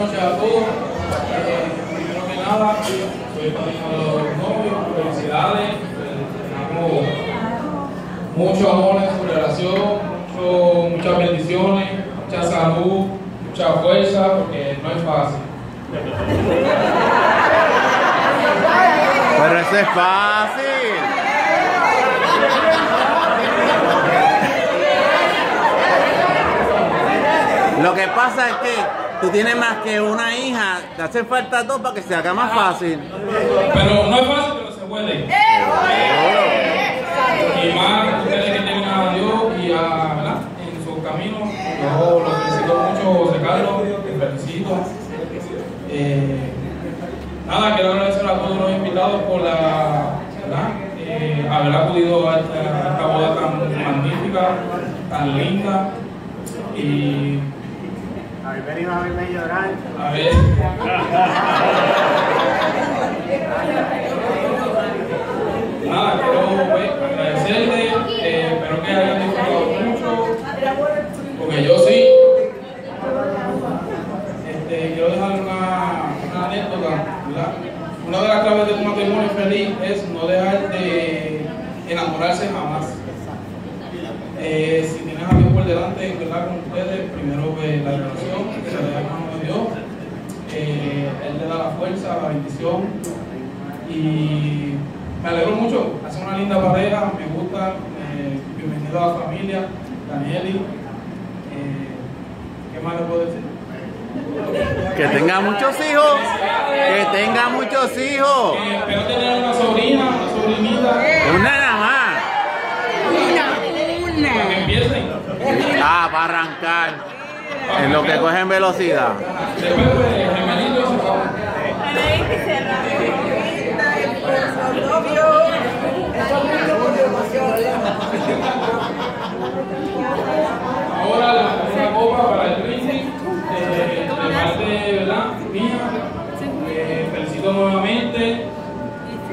Noches a todos. Eh, primero que nada, soy padrino de los novios. Felicidades. Tenemos mucho amor en su relación, mucho- muchas bendiciones, mucha salud, mucha fuerza, porque no es fácil. Pero eso es fácil. Lo que pasa es que tú tienes más que una hija, te hace falta dos para que se haga más fácil. Pero no es fácil, pero se puede. Y más ustedes que tienen a Dios y a, ¿verdad? en su camino. Yo los felicito mucho, José Carlos, te felicito. Eh, nada, quiero agradecer a todos los invitados por la, ¿verdad? Eh, haber acudido a esta, a esta boda tan magnífica, tan linda. Y Haber venido a verme llorar. a ver. Nada, quiero pues, agradecerle, eh, espero que hayan disfrutado mucho, porque yo sí. Este, quiero dejar una, una anécdota, ¿verdad? Una de las claves de un matrimonio feliz es no dejar de enamorarse jamás. Eh, si tienes a Dios por delante, ¿verdad? Con ustedes, primero pues, la relación, que se le da mano de Dios. Eh, él le da la fuerza, la bendición. Y me alegro mucho, hace una linda pareja, me gusta. eh, bienvenido a la familia, Danieli. Eh, ¿Qué más le puedo decir? Que tenga muchos hijos. Que tenga muchos hijos. Eh, espero tener una sobrina, una sobrinita, Una nada más. para que empiecen. Ah, para arrancar. En lo que cogen velocidad. Ahora la copa para el brindis, eh, de parte mía. Eh, felicito nuevamente.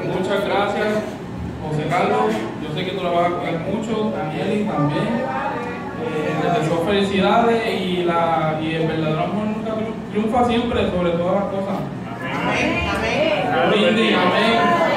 Muchas gracias, José Carlos. Yo sé que tú la vas a cuidar mucho, Danieli también. Felicidades y, la, y el verdadero amor nunca triunfa siempre sobre todas las cosas. Brindis, amén.